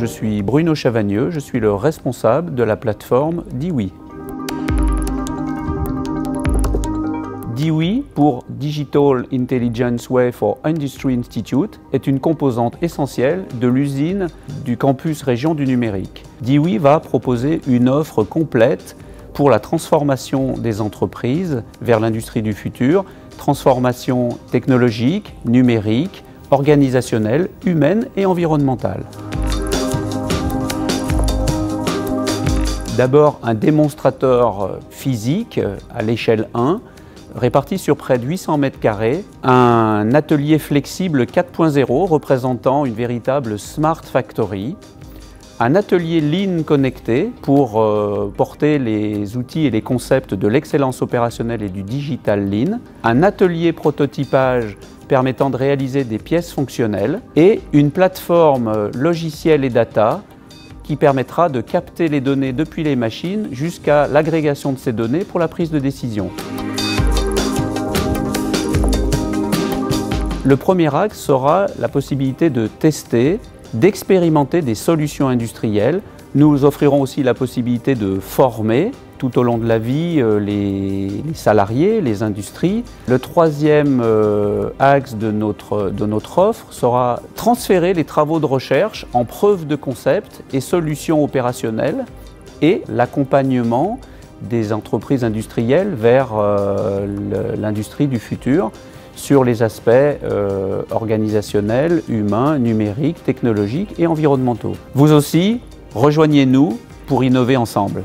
Je suis Bruno Chavagneux, je suis le responsable de la plateforme DIWI. DIWI, pour Digital Intelligence Way for Industry Institute, est une composante essentielle de l'usine du campus région du numérique. DIWI va proposer une offre complète pour la transformation des entreprises vers l'industrie du futur, transformation technologique, numérique, organisationnelle, humaine et environnementale. D'abord un démonstrateur physique à l'échelle 1 réparti sur près de 800 mètres carrés, un atelier flexible 4.0 représentant une véritable Smart Factory, un atelier Lean connecté pour euh, porter les outils et les concepts de l'excellence opérationnelle et du digital Lean, un atelier prototypage permettant de réaliser des pièces fonctionnelles et une plateforme logicielle et data qui permettra de capter les données depuis les machines jusqu'à l'agrégation de ces données pour la prise de décision. Le premier axe sera la possibilité de tester, d'expérimenter des solutions industrielles. Nous offrirons aussi la possibilité de former tout au long de la vie euh, les, salariés, les industries. Le troisième euh, axe de notre, offre sera transférer les travaux de recherche en preuve de concept et solutions opérationnelles et l'accompagnement des entreprises industrielles vers euh, l'industrie du futur sur les aspects euh, organisationnels, humains, numériques, technologiques et environnementaux. Vous aussi, rejoignez-nous pour innover ensemble.